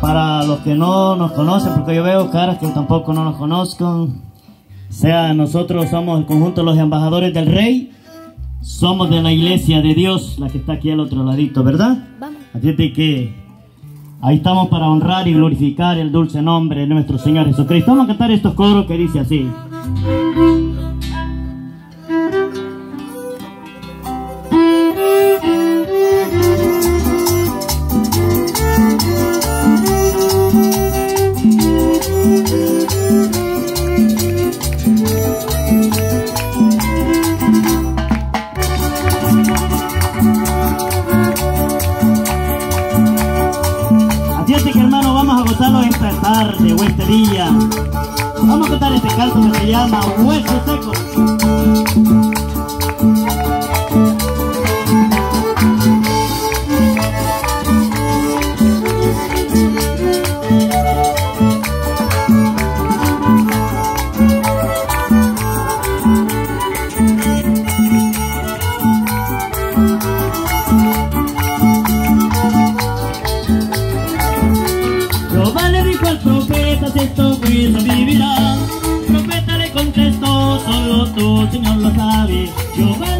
Para los que no nos conocen, porque yo veo caras que tampoco no nos conozcan, sea nosotros somos el conjunto de los embajadores del rey, somos de la iglesia de Dios, la que está aquí al otro ladito, ¿verdad? Vamos. Así que ahí estamos para honrar y glorificar el dulce nombre de nuestro Señor Jesucristo. Vamos a cantar estos coros que dice así. tarde o este día. Vamos a cantar este canto que se llama Hueso Seco. You.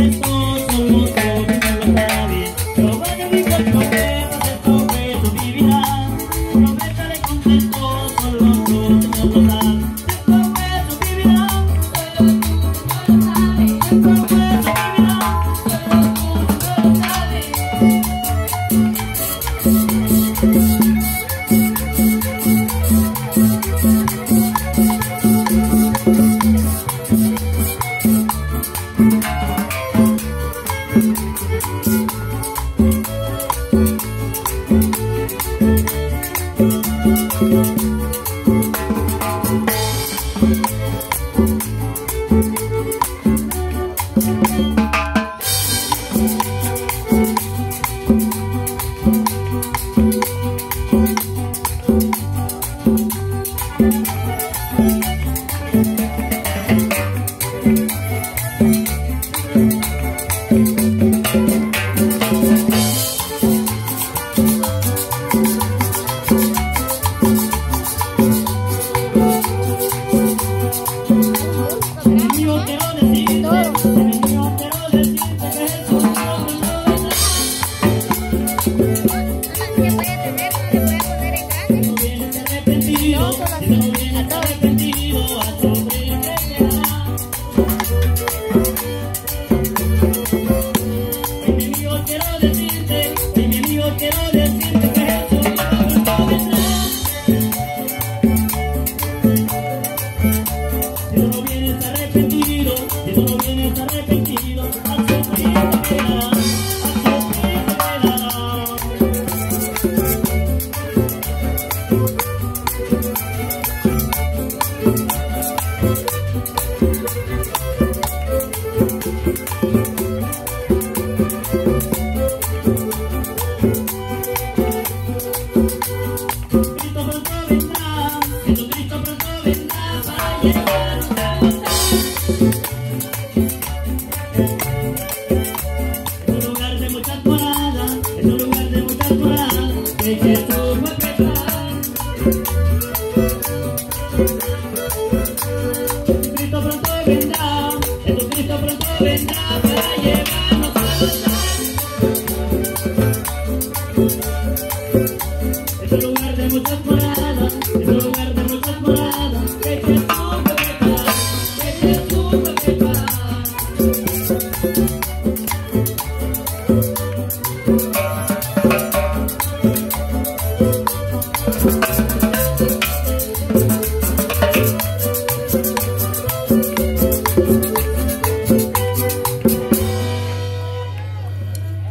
Gracias.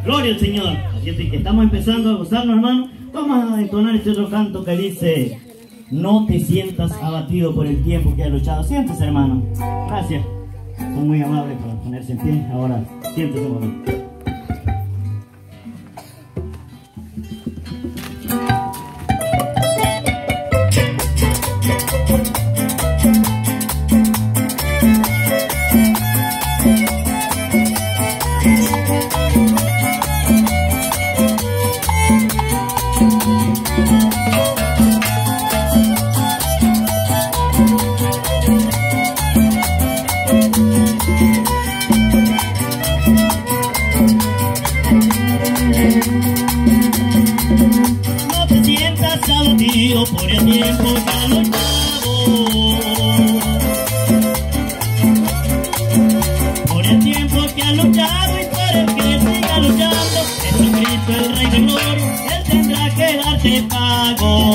Gloria al Señor. Así que estamos empezando a gozarnos, hermano. Vamos a entonar este otro canto que dice, no te sientas abatido por el tiempo que has luchado. Siéntese, hermano. Gracias. Son muy amables para ponerse en pie. Ahora, siéntese, hermano. Sientas abatido por el tiempo que ha luchado. Por el tiempo que ha luchado y por el que siga luchando. Jesucristo, el Rey de Gloria, Él tendrá que darte pago.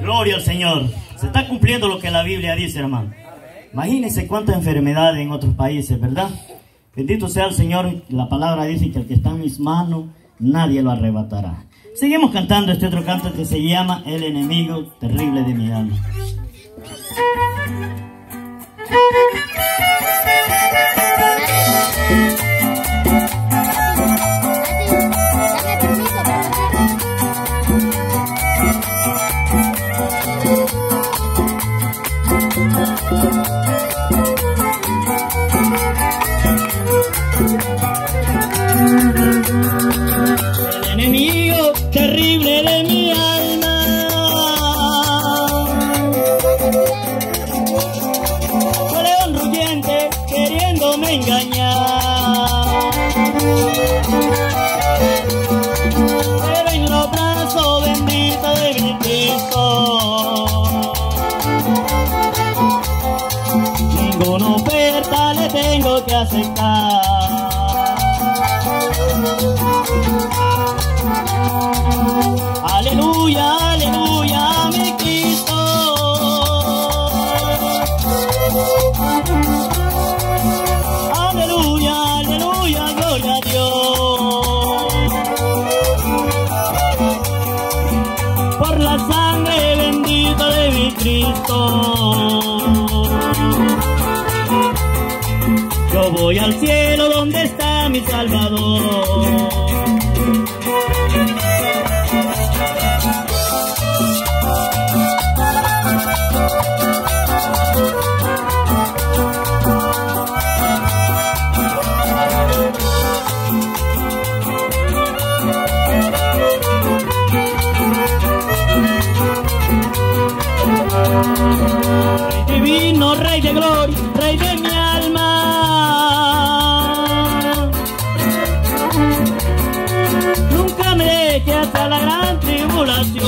Gloria al Señor. Se está cumpliendo lo que la Biblia dice, hermano. Imagínense cuántas enfermedades en otros países, ¿verdad? Bendito sea el Señor. La palabra dice que el que está en mis manos, nadie lo arrebatará. Seguimos cantando este otro canto que se llama El enemigo terrible de mi alma. Aleluya, aleluya, mi Cristo. Aleluya, aleluya, gloria a Dios. Por la Cristo. Voy al cielo donde está mi Salvador. Divino Rey de gloria, la gran tribulación.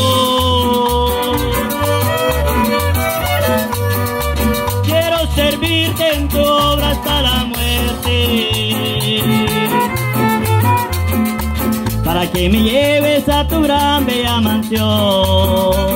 Quiero servirte en tu obra hasta la muerte. Para que me lleves a tu gran bella mansión.